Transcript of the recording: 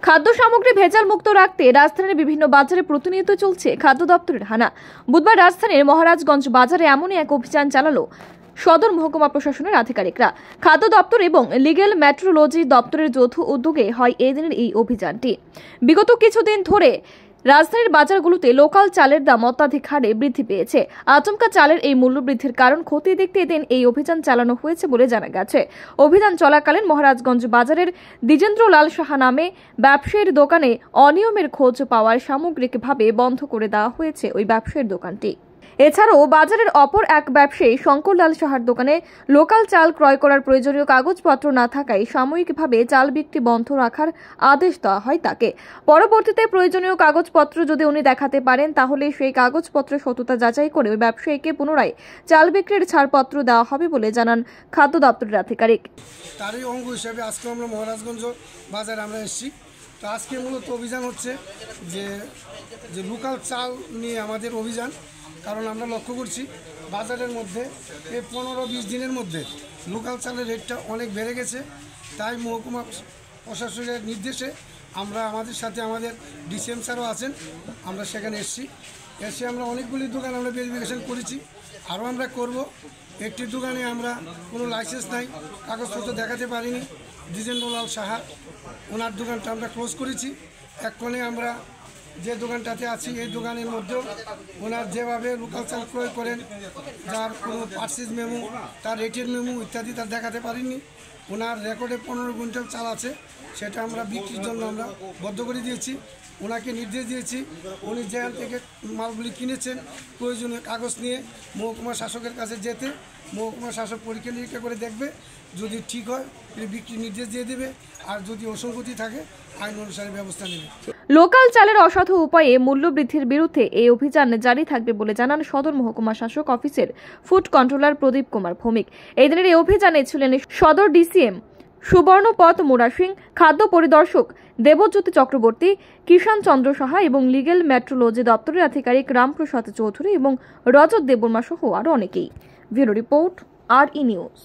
খাদ্য সামগ্রী ভেজাল মুক্ত রাখতে রাজধানীর বিভিন্ন বাজারে প্রতিনিয়ত চলছে খাদ্য দপ্তরের হানা। বুধবার রাজধানীর মহারাজগঞ্জ বাজারে এমনই এক অভিযান চালালো সদর মহকুমা প্রশাসনের আধিকারিকরা। খাদ্য দপ্তর এবং লিগেল ম্যাট্রোলজি দপ্তরের যৌথ উদ্যোগে হয় এদিনের দিনের এই অভিযানটি। বিগত কিছুদিন ধরে রাজধানীর বাজারগুলোতে লোকাল চালের দাম অত্যাধিক হারে বৃদ্ধি পেয়েছে। আচমকা চালের এই মূল্য বৃদ্ধির কারণ ক্ষতি দেখতে এদিন এই অভিযান চালানো হয়েছে বলে জানা গেছে। অভিযান চলাকালীন মহারাজগঞ্জ বাজারের দ্বিজেন্দ্র লাল সাহা নামে ব্যবসায়ীর দোকানে অনিয়মের খোঁজ পাওয়ার সামগ্রিকভাবে বন্ধ করে দেওয়া হয়েছে ওই ব্যবসায়ীর দোকানটি। এছাড়াও বাজারের অপর এক ব্যবসায়ী শঙ্করলাল সাহার দোকানে লোকাল চাল ক্রয় করার প্রয়োজনীয় কাগজপত্র না থাকায় সাময়িকভাবে চাল বিক্রি বন্ধ রাখার আদেশ দেওয়া হয় তাকে। পরবর্তীতে প্রয়োজনীয় কাগজপত্র যদি উনি দেখাতে পারেন, তাহলে সেই কাগজপত্র সততা যাচাই করে ব্যবসায়ীকে পুনরায় চাল বিক্রির ছাড়পত্র দেওয়া হবে বলে জানান খাদ্য দপ্তরের আধিকারিক। তো আজকে মূলত অভিযান হচ্ছে যে যে লোকাল চাল নিয়ে আমাদের অভিযান কারণ আমরা লক্ষ্য করছি বাজারের মধ্যে এই পনেরো বিশ দিনের মধ্যে লোকাল চালের রেটটা অনেক বেড়ে গেছে। তাই মহকুমা প্রশাসনের নির্দেশে আমরা আমাদের সাথে আমাদের ডিসিএম স্যারও আছেন, আমরা সেখানে এসেছি। এসে আমরা অনেকগুলি দোকান আমরা ভেরিফিকেশন করেছি। আরও আমরা করব। একটি দোকানে আমরা কোনো লাইসেন্স নাই, কাগজপত্র দেখাতে পারিনি। দ্বিজেন্দ্রলাল সাহা, ওনার দোকানটা আমরা ক্লোজ করেছি। এক্ষণে আমরা যে দোকানটাতে আছি, এই দোকানের মধ্যেও ওনার যেভাবে লোকাল চাল ক্রয় করেন, যার কোনো পার্সেস মেমো তার রেটের মেমো ইত্যাদি তার দেখাতে পারিনি। ওনার রেকর্ডে পনেরো কুইন্টাল চাল আছে, সেটা আমরা বিক্রির জন্য আমরা বদ্ধ করে দিয়েছি। ওনাকে নির্দেশ দিয়েছি, উনি যেখান থেকে মালগুলি কিনেছেন, প্রয়োজনীয় কাগজ নিয়ে মহকুমা শাসকের কাছে যেতে, মহকুমা শাসক পরীক্ষা নিরীক্ষা করে দেখবে, যদি ঠিক হয় তিনি বিক্রির নির্দেশ দিয়ে দেবে, আর যদি অসঙ্গতি থাকে, আইন অনুসারে ব্যবস্থা নেবে। লোকাল চালের অসাধু উপায়ে মূল্য বৃদ্ধির বিরুদ্ধে এই অভিযান জারি থাকবে বলে জানান সদর মহকুমা শাসক অফিসের ফুড কন্ট্রোলার প্রদীপ কুমার ভৌমিক। এই দিনের এই অভিযানে ছিলেন সদর ডিসিএম সুবর্ণপথ মুরা সিং, খাদ্য পরিদর্শক দেবজ্যোতি চক্রবর্তী, কিষাণ চন্দ্র সাহা এবং লিগেল মেট্রোলজি দপ্তরের আধিকারিক রামপ্রসাদ চৌধুরী এবং রজত দেববর্মা সহ আরও অনেকেই। Bureau report R E news.